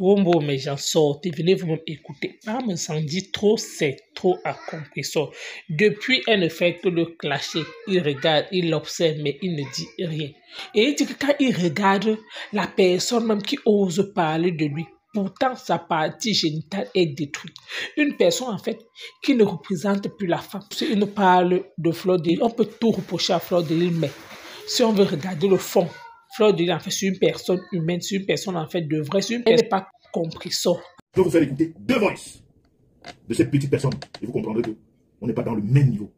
Wombo, mes gens, sortez, venez vous-même écouter. Ah, me s'en dit trop, c'est trop à. Depuis, elle ne fait que le clasher. Il regarde, il observe, mais il ne dit rien. Et il dit que quand il regarde, la personne même qui ose parler de lui, pourtant sa partie génitale est détruite. Une personne, en fait, qui ne représente plus la femme. Si on parle de Fleur de on peut tout reprocher à Fleur de mais si on veut regarder le fond, Fleur de en fait, c'est une personne humaine, c'est une personne, en fait, de vrai, c'est une personne, elle n'est pas compris ça. Je vais vous faire écouter deux voices de cette petite personne et vous comprendrez que on n'est pas dans le même niveau.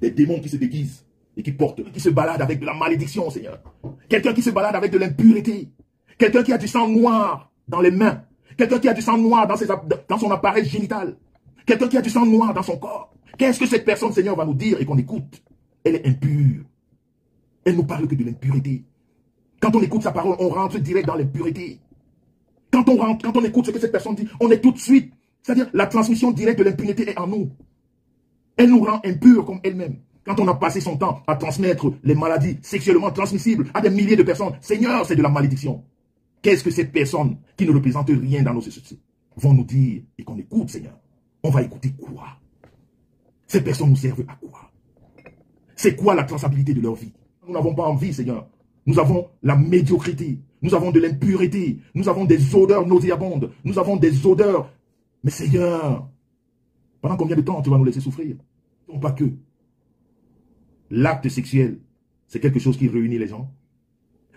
Des démons qui se déguisent et qui portent, qui se baladent avec de la malédiction, Seigneur. Quelqu'un qui se balade avec de l'impureté. Quelqu'un qui a du sang noir dans les mains. Quelqu'un qui a du sang noir dans, ses, dans son appareil génital. Quelqu'un qui a du sang noir dans son corps. Qu'est-ce que cette personne, Seigneur, va nous dire et qu'on écoute? Elle est impure. Elle nous parle que de l'impureté. Quand on écoute sa parole, on rentre direct dans l'impureté. Quand on rentre, quand on écoute ce que cette personne dit, on est tout de suite. C'est-à-dire, la transmission directe de l'impunité est en nous. Elle nous rend impurs comme elle-même. Quand on a passé son temps à transmettre les maladies sexuellement transmissibles à des milliers de personnes, Seigneur, c'est de la malédiction. Qu'est-ce que ces personnes qui ne représentent rien dans nos sociétés vont nous dire et qu'on écoute, Seigneur? On va écouter quoi? Ces personnes nous servent à quoi? C'est quoi la traçabilité de leur vie? Nous n'avons pas envie, Seigneur. Nous avons la médiocrité. Nous avons de l'impureté. Nous avons des odeurs nauséabondes. Nous avons des odeurs. Mais Seigneur, pendant combien de temps tu vas nous laisser souffrir? Non pas que. L'acte sexuel, c'est quelque chose qui réunit les gens.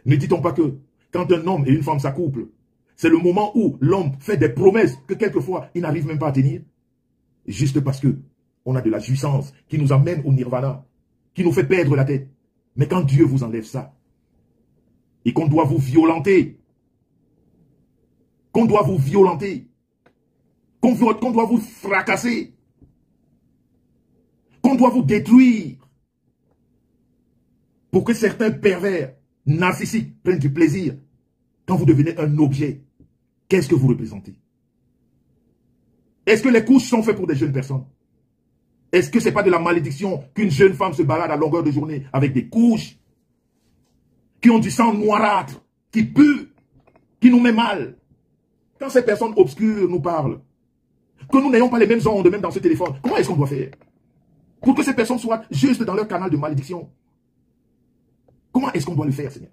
Ne dit-on pas que quand un homme et une femme s'accouplent, c'est le moment où l'homme fait des promesses que quelquefois il n'arrive même pas à tenir? Juste parce que on a de la jouissance qui nous amène au nirvana, qui nous fait perdre la tête. Mais quand Dieu vous enlève ça, et qu'on doit vous violenter, qu'on doit vous violenter, qu'on doit vous fracasser, qu'on doit vous détruire, pour que certains pervers narcissiques prennent du plaisir, quand vous devenez un objet, qu'est-ce que vous représentez? Est-ce que les couches sont faites pour des jeunes personnes? Est-ce que ce n'est pas de la malédiction qu'une jeune femme se balade à longueur de journée avec des couches qui ont du sang noirâtre, qui pue, qui nous met mal? Quand ces personnes obscures nous parlent, que nous n'ayons pas les mêmes ondes, même dans ce téléphone, comment est-ce qu'on doit faire Pour que ces personnes soient juste dans leur canal de malédiction? Comment est-ce qu'on doit le faire, Seigneur?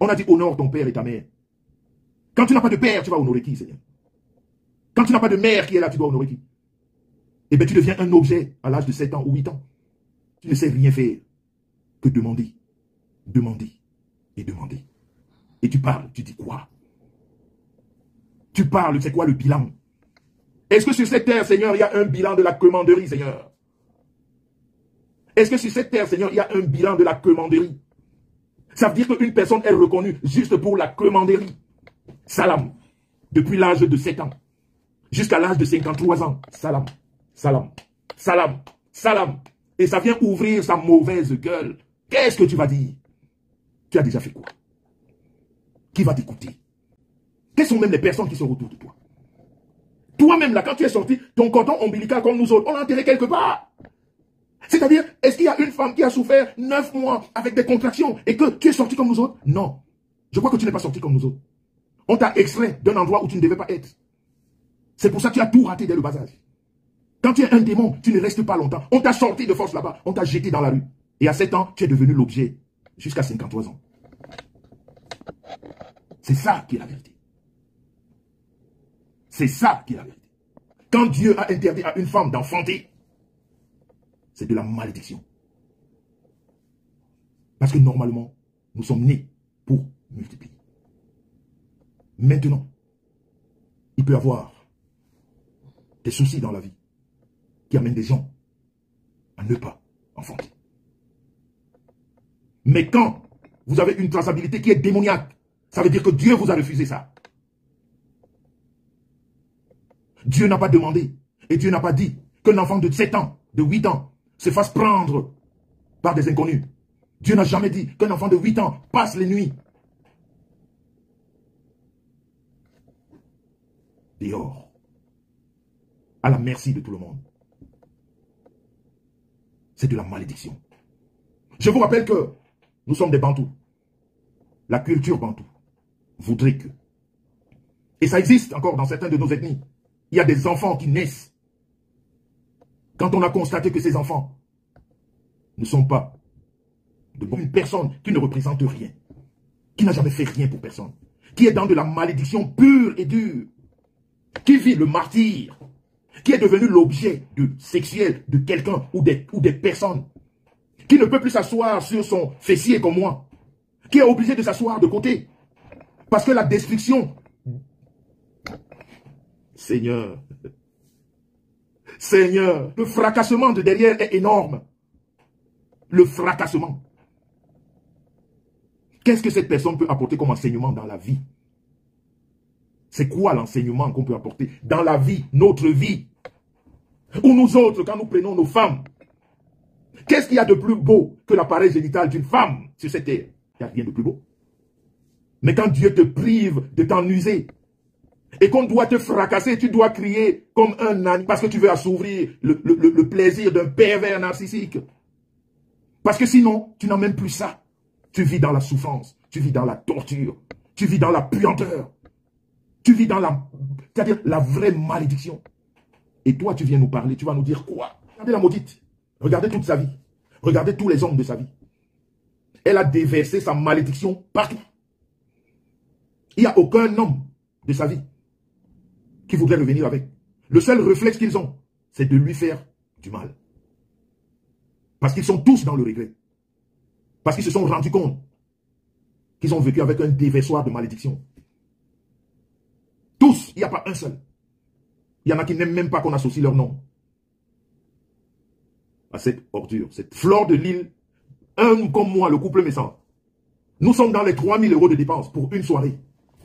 On a dit honore ton père et ta mère. Quand tu n'as pas de père, tu vas honorer qui, Seigneur? Quand tu n'as pas de mère qui est là, tu dois honorer qui? Eh bien, tu deviens un objet à l'âge de 7 ans ou 8 ans. Tu ne sais rien faire que demander, demander et demander. Et tu parles, tu dis quoi? Tu parles, c'est quoi le bilan? Est-ce que sur cette terre, Seigneur, il y a un bilan de la commanderie, Seigneur? Est-ce que sur cette terre, Seigneur, il y a un bilan de la commanderie? Ça veut dire qu'une personne est reconnue juste pour la commanderie. Salam. Depuis l'âge de 7 ans jusqu'à l'âge de 53 ans. Salam, salam, salam, salam. Et ça vient ouvrir sa mauvaise gueule. Qu'est-ce que tu vas dire? Tu as déjà fait quoi? Qui va t'écouter? Quelles sont même les personnes qui sont autour de toi? Toi-même, là, quand tu es sorti, ton cordon ombilical comme nous autres, on l'a enterré quelque part. C'est-à-dire, est-ce qu'il y a une femme qui a souffert neuf mois avec des contractions et que tu es sorti comme nous autres? Non. Je crois que tu n'es pas sorti comme nous autres. On t'a extrait d'un endroit où tu ne devais pas être. C'est pour ça que tu as tout raté dès le bas âge. Quand tu es un démon, tu ne restes pas longtemps. On t'a sorti de force là-bas. On t'a jeté dans la rue. Et à 7 ans, tu es devenu l'objet. Jusqu'à 53 ans. C'est ça qui est la vérité. C'est ça qui est la vérité. Quand Dieu a interdit à une femme d'enfanter, c'est de la malédiction. Parce que normalement, nous sommes nés pour multiplier. Maintenant, il peut y avoir des soucis dans la vie qui amènent des gens à ne pas enfanter. Mais quand vous avez une traçabilité qui est démoniaque, ça veut dire que Dieu vous a refusé ça. Dieu n'a pas demandé et Dieu n'a pas dit qu'un enfant de 7 ans, de 8 ans, se fasse prendre par des inconnus. Dieu n'a jamais dit qu'un enfant de 8 ans passe les nuits dehors à la merci de tout le monde. C'est de la malédiction. Je vous rappelle que nous sommes des bantous. la culture bantou voudrait que. Et ça existe encore dans certaines de nos ethnies. Il y a des enfants qui naissent. Quand on a constaté que ces enfants ne sont pas de bonne personne qui ne représente rien, qui n'a jamais fait rien pour personne, qui est dans de la malédiction pure et dure, qui vit le martyr, qui est devenu l'objet de sexuel de quelqu'un ou des, ou des personnes, qui ne peut plus s'asseoir sur son fessier comme moi, qui est obligé de s'asseoir de côté, parce que la destruction, Seigneur, Seigneur, le fracassement de derrière est énorme. Le fracassement. Qu'est-ce que cette personne peut apporter comme enseignement dans la vie? C'est quoi l'enseignement qu'on peut apporter dans la vie, notre vie? Ou nous autres, quand nous prenons nos femmes, qu'est-ce qu'il y a de plus beau que l'appareil génital d'une femme sur cette terre? Il n'y a rien de plus beau. Mais quand Dieu te prive de t'en user, et qu'on doit te fracasser, tu dois crier comme un âne parce que tu veux assouvir le, le plaisir d'un pervers narcissique. Parce que sinon, tu n'as même plus ça. Tu vis dans la souffrance, tu vis dans la torture, tu vis dans la puanteur, vis dans la, c'est-à-dire la vraie malédiction. Et toi, tu viens nous parler, tu vas nous dire quoi? Regardez la maudite. Regardez toute sa vie. Regardez tous les hommes de sa vie. Elle a déversé sa malédiction partout. Il n'y a aucun homme de sa vie qui voudrait revenir avec. Le seul réflexe qu'ils ont, c'est de lui faire du mal. Parce qu'ils sont tous dans le regret. Parce qu'ils se sont rendus compte qu'ils ont vécu avec un déversoir de malédiction. Il n'y a pas un seul. Il y en a qui n'aiment même pas qu'on associe leur nom à cette ordure, cette fleur de l'île. Un comme moi, le couple Messant. Nous sommes dans les 3000 euros de dépenses pour une soirée.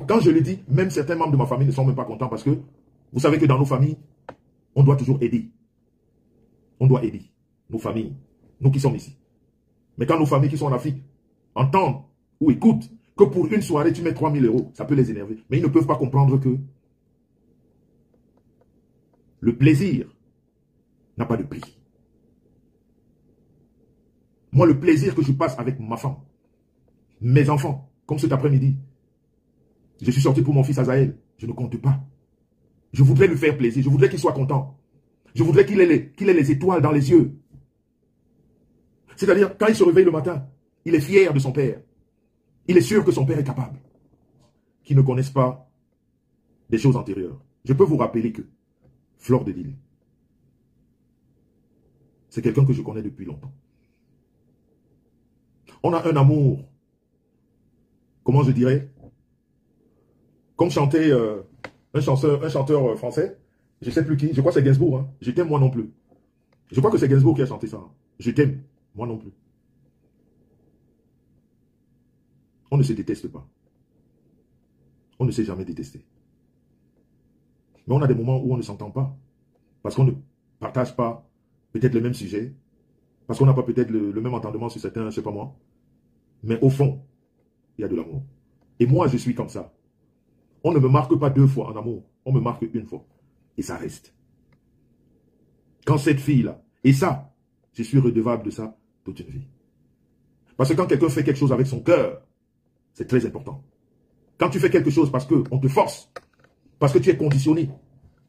Quand je le dis, même certains membres de ma famille ne sont même pas contents parce que vous savez que dans nos familles, on doit toujours aider. On doit aider nos familles, nous qui sommes ici. Mais quand nos familles qui sont en Afrique entendent ou écoutent que pour une soirée, tu mets 3000 euros, ça peut les énerver. Mais ils ne peuvent pas comprendre que le plaisir n'a pas de prix. Moi, le plaisir que je passe avec ma femme, mes enfants, comme cet après-midi, je suis sorti pour mon fils Azaël, je ne compte pas. Je voudrais lui faire plaisir, je voudrais qu'il soit content. Je voudrais qu'il ait, ait les étoiles dans les yeux. C'est-à-dire, quand il se réveille le matin, il est fier de son père. Il est sûr que son père est capable. Qui ne connaissent pas des choses antérieures. Je peux vous rappeler que Flore de Lille, c'est quelqu'un que je connais depuis longtemps. On a un amour, comment je dirais, comme chantait euh, un, chanteur, euh, français, je sais plus qui, je crois que c'est Gainsbourg, hein. je t'aime moi non plus. Je crois que c'est Gainsbourg qui a chanté ça. Hein. Je t'aime. Moi non plus. On ne se déteste pas. On ne s'est jamais détesté. Mais on a des moments où on ne s'entend pas. Parce qu'on ne partage pas peut-être les mêmes sujets. Parce qu'on n'a pas peut-être le, même entendement sur certains, je sais pas moi. Mais au fond, il y a de l'amour. Et moi, je suis comme ça. On ne me marque pas deux fois en amour. On me marque une fois. Et ça reste. Quand cette fille-là, et ça, je suis redevable de ça toute une vie. Parce que quand quelqu'un fait quelque chose avec son cœur, c'est très important. Quand tu fais quelque chose parce qu'on te force, parce que tu es conditionné,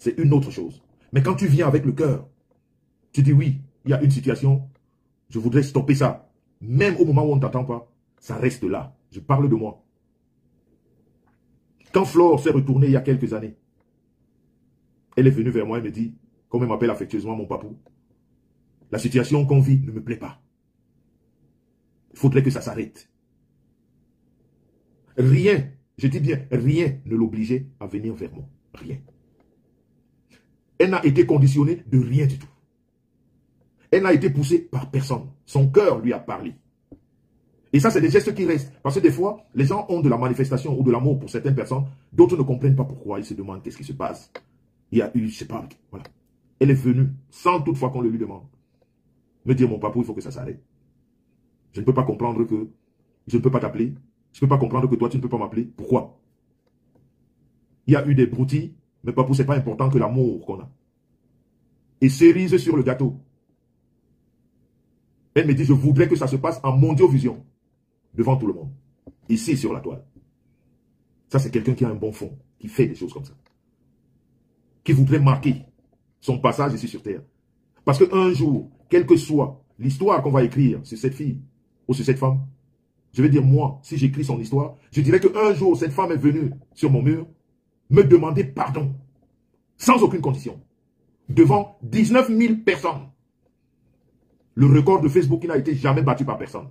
c'est une autre chose. Mais quand tu viens avec le cœur, tu dis oui, il y a une situation, je voudrais stopper ça. Même au moment où on ne t'attend pas, ça reste là. Je parle de moi. Quand Flore s'est retournée il y a quelques années, elle est venue vers moi et me dit, comme elle m'appelle affectueusement mon papou, la situation qu'on vit ne me plaît pas. Il faudrait que ça s'arrête. Rien, je dis bien, rien ne l'obligeait à venir vers moi. Rien. Elle n'a été conditionnée de rien du tout. Elle n'a été poussée par personne. Son cœur lui a parlé. Et ça, c'est des gestes qui restent. Parce que des fois, les gens ont de la manifestation ou de l'amour pour certaines personnes. D'autres ne comprennent pas pourquoi. Ils se demandent qu'est-ce qui se passe. Il y a eu, je sais pas, voilà. Elle est venue, sans toutefois qu'on le lui demande, me dire, mon papa, il faut que ça s'arrête. Je ne peux pas comprendre que je ne peux pas t'appeler. Je ne peux pas comprendre que toi, tu ne peux pas m'appeler. Pourquoi? Il y a eu des broutilles, mais pour c'est pas important que l'amour qu'on a. Et cerise sur le gâteau. Elle me dit, je voudrais que ça se passe en mondiovision, devant tout le monde. ici sur la toile. Ça, c'est quelqu'un qui a un bon fond, qui fait des choses comme ça. Qui voudrait marquer son passage ici sur terre. Parce qu'un jour, quelle que soit l'histoire qu'on va écrire sur cette fille ou sur cette femme, je vais dire moi, si j'écris son histoire, je dirais qu'un jour, cette femme est venue sur mon mur me demander pardon, sans aucune condition, devant 19 000 personnes. Le record de Facebook n'a été jamais battu par personne.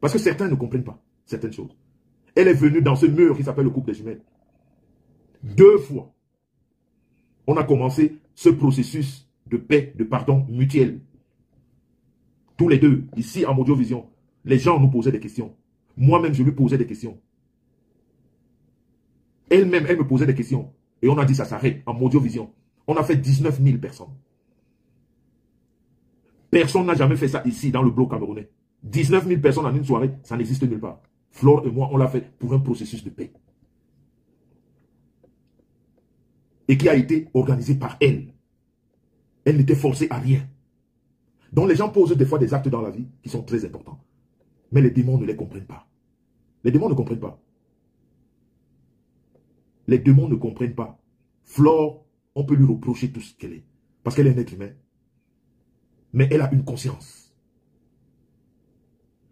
Parce que certains ne comprennent pas certaines choses. Elle est venue dans ce mur qui s'appelle le couple des jumelles. Deux fois, on a commencé ce processus de paix, de pardon mutuel. Tous les deux, ici en Audiovision, les gens nous posaient des questions. Moi-même, je lui posais des questions. Elle-même, elle me posait des questions. Et on a dit ça s'arrête en Audiovision. On a fait 19 000 personnes. Personne n'a jamais fait ça ici dans le bloc camerounais. 19 000 personnes en une soirée, ça n'existe nulle part. Flore et moi, on l'a fait pour un processus de paix. Et qui a été organisé par elle. Elle n'était forcée à rien. Donc les gens posent des fois des actes dans la vie qui sont très importants. Mais les démons ne les comprennent pas. Les démons ne comprennent pas. Les démons ne comprennent pas. Flore, on peut lui reprocher tout ce qu'elle est. Parce qu'elle est un être humain. Mais elle a une conscience.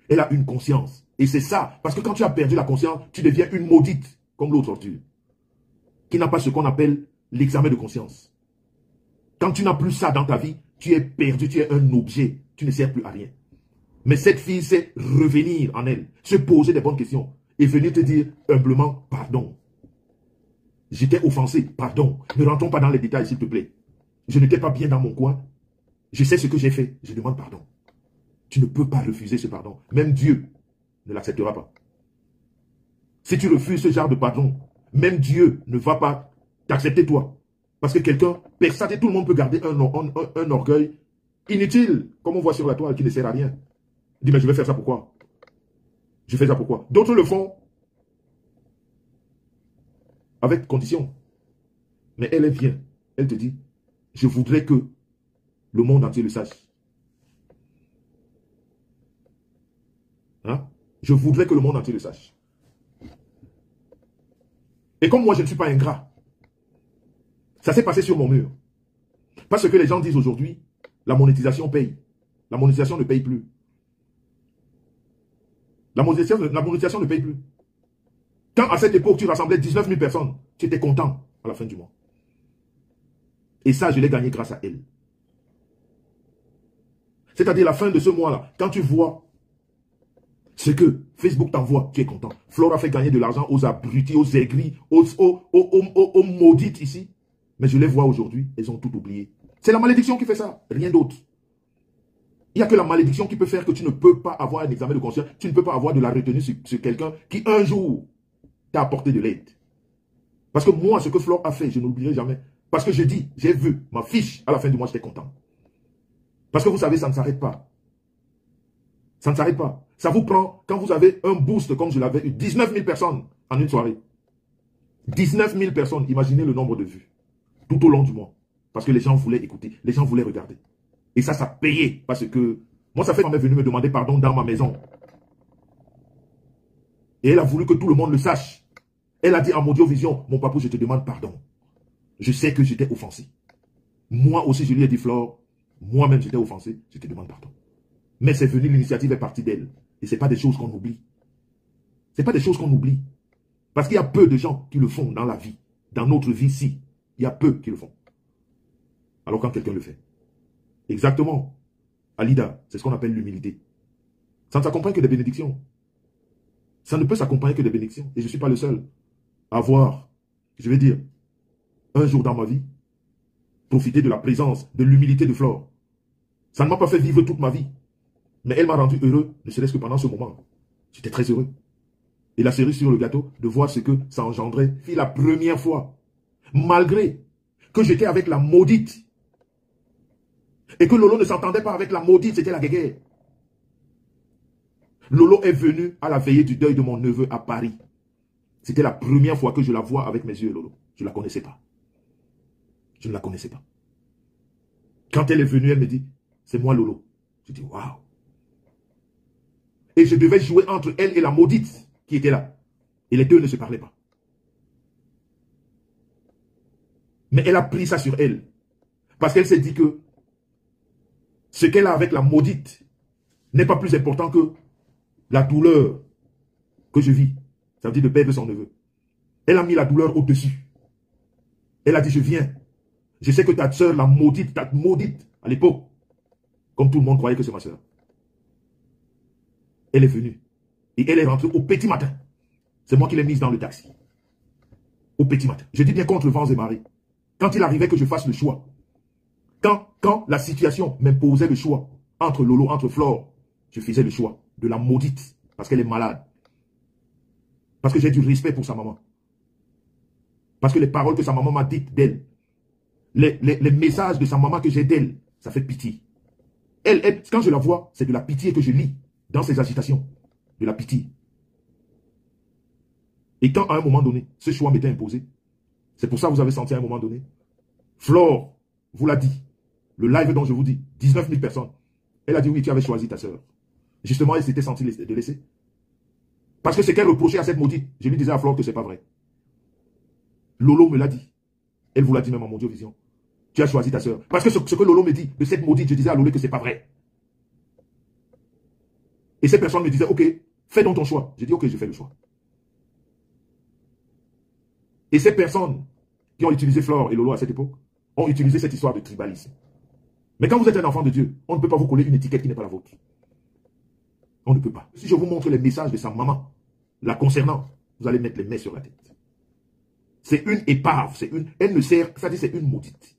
Elle a une conscience. Et c'est ça. Parce que quand tu as perdu la conscience, tu deviens une maudite, comme l'autre tortue. Qui n'a pas ce qu'on appelle l'examen de conscience. Quand tu n'as plus ça dans ta vie, tu es perdu, tu es un objet. Tu ne sers plus à rien. Mais cette fille sait revenir en elle, se poser des bonnes questions et venir te dire humblement pardon. J'étais offensé, pardon. Ne rentrons pas dans les détails, s'il te plaît. Je n'étais pas bien dans mon coin. Je sais ce que j'ai fait. Je demande pardon. Tu ne peux pas refuser ce pardon. Même Dieu ne l'acceptera pas. Si tu refuses ce genre de pardon, même Dieu ne va pas t'accepter toi. Parce que quelqu'un, personne, tout le monde peut garder un, orgueil inutile, comme on voit sur la toile, qui ne sert à rien. Dis, mais je vais faire ça pourquoi? Je fais ça pourquoi? D'autres le font avec condition. Mais elle, vient. Elle te dit, je voudrais que le monde entier le sache. Hein? Je voudrais que le monde entier le sache. Et comme moi, je ne suis pas ingrat, ça s'est passé sur mon mur. Parce que les gens disent aujourd'hui, la monétisation paye. La monétisation ne paye plus. La monétisation, la monétisation ne paye plus. À cette époque, tu rassemblais 19 000 personnes, tu étais content à la fin du mois. Et ça, je l'ai gagné grâce à elle. C'est-à-dire la fin de ce mois-là, quand tu vois ce que Facebook t'envoie, tu es content. Flora fait gagner de l'argent aux abrutis, aux aigris, aux, aux, aux, aux, maudites ici. Mais je les vois aujourd'hui, elles ont tout oublié. C'est la malédiction qui fait ça, rien d'autre. Il n'y a que la malédiction qui peut faire que tu ne peux pas avoir un examen de conscience, tu ne peux pas avoir de la retenue sur, quelqu'un qui un jour t'a apporté de l'aide. Parce que moi, ce que Flore a fait, je n'oublierai jamais. Parce que j'ai dit, j'ai vu ma fiche, à la fin du mois, j'étais content. Parce que vous savez, ça ne s'arrête pas. Ça ne s'arrête pas. Ça vous prend, quand vous avez un boost comme je l'avais eu, 19 000 personnes en une soirée. 19 000 personnes, imaginez le nombre de vues. Tout au long du mois. Parce que les gens voulaient écouter, les gens voulaient regarder. Et ça, ça payait. Parce que moi, ça fait qu'elle est venue me demander pardon dans ma maison. Et elle a voulu que tout le monde le sache. Elle a dit à mon Vision, mon papa, je te demande pardon. Je sais que j'étais offensé. Moi aussi, je lui ai dit, Flore, moi-même, j'étais offensé, je te demande pardon. Mais c'est venu, l'initiative est partie d'elle. Et ce pas des choses qu'on oublie. Ce pas des choses qu'on oublie. Parce qu'il y a peu de gens qui le font dans la vie. Dans notre vie, si. Il y a peu qui le font. Alors quand quelqu'un le fait. Exactement. Alida, c'est ce qu'on appelle l'humilité. Ça ne s'accompagne que des bénédictions. Ça ne peut s'accompagner que des bénédictions. Et je ne suis pas le seul avoir, je vais dire, un jour dans ma vie, profiter de la présence, de l'humilité de Flore. Ça ne m'a pas fait vivre toute ma vie. Mais elle m'a rendu heureux, ne serait-ce que pendant ce moment. J'étais très heureux. Et la cerise sur le gâteau, de voir ce que ça engendrait, fit la première fois. Malgré que j'étais avec la maudite. Et que Lolo ne s'entendait pas avec la maudite, c'était la guerre. Lolo est venu à la veillée du deuil de mon neveu à Paris. C'était la première fois que je la vois avec mes yeux, Lolo. Je ne la connaissais pas. Je ne la connaissais pas. Quand elle est venue, elle me dit, c'est moi Lolo. Je dis, waouh. Et je devais jouer entre elle et la maudite qui était là. Et les deux ne se parlaient pas. Mais elle a pris ça sur elle. Parce qu'elle s'est dit que ce qu'elle a avec la maudite n'est pas plus important que la douleur que je vis. Ça veut dire de perdre son neveu. Elle a mis la douleur au-dessus. Elle a dit, je viens. Je sais que ta soeur, la maudite, ta maudite à l'époque, comme tout le monde croyait que c'est ma soeur. Elle est venue. Et elle est rentrée au petit matin. C'est moi qui l'ai mise dans le taxi. Au petit matin. Je dis bien contre vents et marées. Quand il arrivait que je fasse le choix. Quand, quand la situation m'imposait le choix entre Lolo, entre Flore, je faisais le choix de la maudite parce qu'elle est malade. Parce que j'ai du respect pour sa maman. Parce que les paroles que sa maman m'a dites d'elle, les, les, messages de sa maman que j'ai d'elle, ça fait pitié. Elle, quand je la vois, c'est de la pitié que je lis dans ses agitations. De la pitié. Et quand à un moment donné, ce choix m'était imposé, c'est pour ça que vous avez senti à un moment donné, Flore vous l'a dit, le live dont je vous dis, 19 000 personnes, elle a dit oui, tu avais choisi ta soeur. Justement, elle s'était sentie de laisser. Parce que ce qu'elle reprochait à cette maudite, je lui disais à Flore que ce n'est pas vrai. Lolo me l'a dit. Elle vous l'a dit même en vision. Tu as choisi ta soeur. Parce que ce, que Lolo me dit de cette maudite, je disais à Lolo que ce n'est pas vrai. Et ces personnes me disaient, ok, fais donc ton choix. J'ai dit, ok, je fais le choix. Et ces personnes qui ont utilisé Flore et Lolo à cette époque ont utilisé cette histoire de tribalisme. Mais quand vous êtes un enfant de Dieu, on ne peut pas vous coller une étiquette qui n'est pas la vôtre. On ne peut pas. Si je vous montre les messages de sa maman, la concernant, vous allez mettre les mains sur la tête. C'est une épave, c'est une, elle ne sert, ça dit c'est une maudite.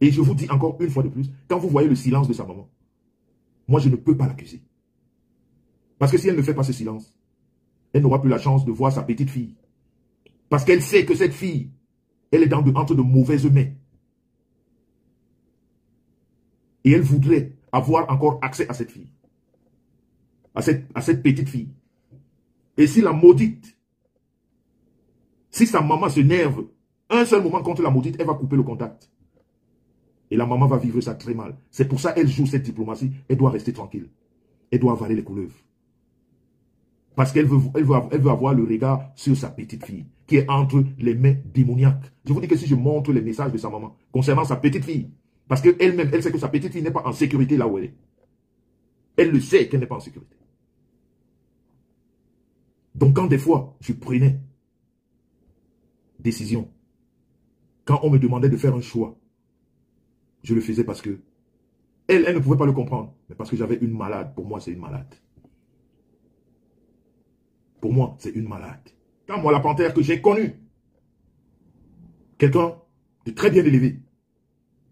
Et je vous dis encore une fois de plus, quand vous voyez le silence de sa maman, moi je ne peux pas l'accuser. Parce que si elle ne fait pas ce silence, elle n'aura plus la chance de voir sa petite fille. Parce qu'elle sait que cette fille, elle est dans de, entre de mauvaises mains. Et elle voudrait avoir encore accès à cette fille. À cette, petite fille. Et si la maudite si sa maman se nerve un seul moment contre la maudite, elle va couper le contact. Et la maman va vivre ça très mal. C'est pour ça qu'elle joue cette diplomatie. Elle doit rester tranquille. Elle doit avaler les couleuvres. Parce qu'elle veut, elle veut, avoir le regard sur sa petite fille, qui est entre les mains démoniaques. Je vous dis que si je montre les messages de sa maman concernant sa petite fille, parce qu'elle-même, elle sait que sa petite fille n'est pas en sécurité là où elle est. Elle le sait qu'elle n'est pas en sécurité. Donc quand des fois, je prenais décision. Quand on me demandait de faire un choix, je le faisais parce que elle, elle ne pouvait pas le comprendre, mais parce que j'avais une malade. Pour moi, c'est une malade. Pour moi, c'est une malade. Quand moi, la panthère que j'ai connue, quelqu'un de très bien élevé,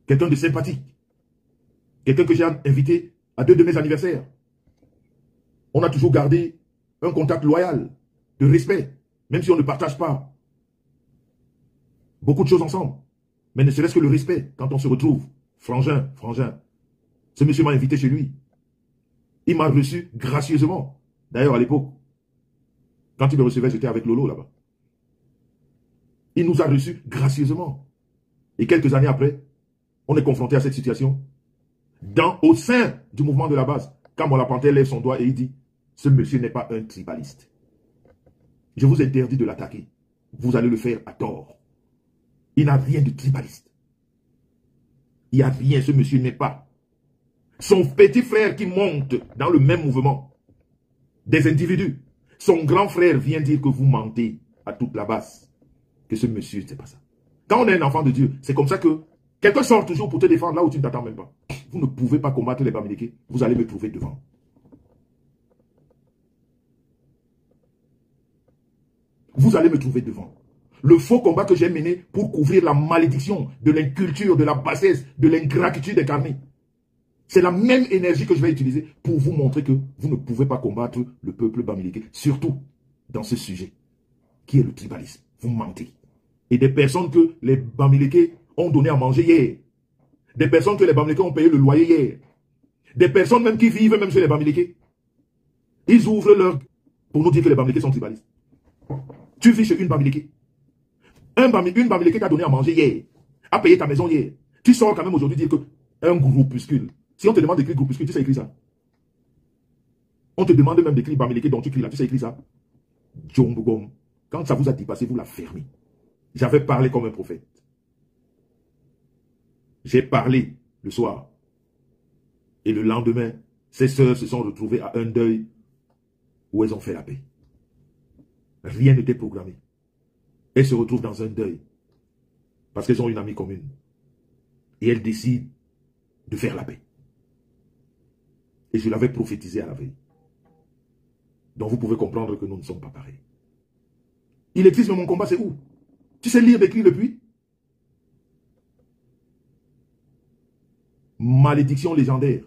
quelqu'un de sympathique, quelqu'un que j'ai invité à deux de mes anniversaires, on a toujours gardé un contact loyal, de respect, même si on ne partage pas beaucoup de choses ensemble. Mais ne serait-ce que le respect, quand on se retrouve. Frangin, frangin. Ce monsieur m'a invité chez lui. Il m'a reçu gracieusement. D'ailleurs, à l'époque, quand il me recevait, j'étais avec Lolo là-bas. Il nous a reçus gracieusement. Et quelques années après, on est confronté à cette situation. Dans, au sein du mouvement de la base, quand mon Lapanté lève son doigt et il dit, ce monsieur n'est pas un tribaliste. Je vous interdis de l'attaquer. Vous allez le faire à tort. Il n'a rien de tribaliste. Il n'y a rien, ce monsieur n'est pas. Son petit frère qui monte dans le même mouvement, des individus, son grand frère vient dire que vous mentez à toute la base. Que ce monsieur, c'est pas ça. Quand on est un enfant de Dieu, c'est comme ça que quelqu'un sort toujours pour te défendre là où tu ne t'attends même pas. Vous ne pouvez pas combattre les Bamileke, vous allez me trouver devant. Vous allez me trouver devant le faux combat que j'ai mené pour couvrir la malédiction de l'inculture, de la bassesse, de l'ingratitude incarnée. C'est la même énergie que je vais utiliser pour vous montrer que vous ne pouvez pas combattre le peuple bamileke, surtout dans ce sujet, qui est le tribalisme. Vous mentez. Et des personnes que les bamileke ont donné à manger hier, des personnes que les bamileke ont payé le loyer hier, des personnes même qui vivent même chez les bamileke, ils ouvrent leur... pour nous dire que les bamileke sont tribalistes. Tu vis chez une bamileke, un une Bamileke t'a donné à manger hier, a payé ta maison hier. Tu sors quand même aujourd'hui dire que un groupuscule. Si on te demande d'écrire groupuscule, tu sais écrire ça. On te demande même d'écrire Bamileke, donc tu écris là, tu sais écrire ça. Quand ça vous a dépassé, vous la fermez. J'avais parlé comme un prophète. J'ai parlé le soir. Et le lendemain, ces sœurs se sont retrouvées à un deuil où elles ont fait la paix. Rien n'était programmé. Elles se retrouvent dans un deuil parce qu'elles ont une amie commune. Et elles décident de faire la paix. Et je l'avais prophétisé à la veille. Donc vous pouvez comprendre que nous ne sommes pas pareils. Il existe, mais mon combat, c'est où? Tu sais lire, écrire depuis Malédiction légendaire.